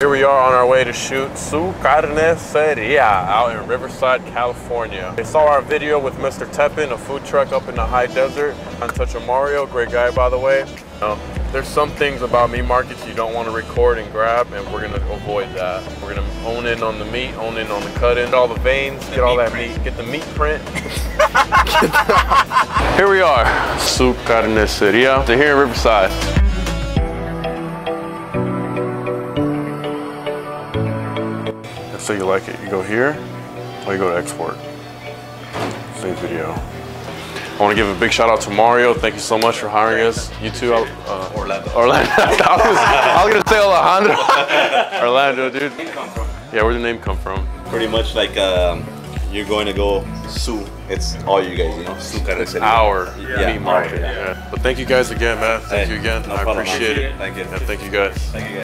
Here we are on our way to shoot Su Carniceria out in Riverside, California. They saw our video with Mr. Teppin, a food truck up in the high desert. On Touch of Mario, great guy by the way. Um, there's some things about meat markets you don't want to record and grab, and we're gonna avoid that. We're gonna hone in on the meat, hone in on the cut in, all the veins, get all that meat, get the meat print. here we are, Su Carniceria. They're here in Riverside. Say you like it. You go here, or you go to export. Save video. I want to give a big shout out to Mario. Thank you so much for hiring us. You too, uh, Orlando. Orlando. I, was, I was gonna say Alejandro. Orlando, dude. Yeah, where'd the name come from? Pretty much like um, you're going to go sue. It's all you guys, you know. Su Carniceria. Our Yeah, meat market. yeah. Yeah. But thank you guys again, man. Thank Hey, you again. no I appreciate it. Thank you. And thank you guys. Thank you guys.